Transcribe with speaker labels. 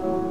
Speaker 1: Oh.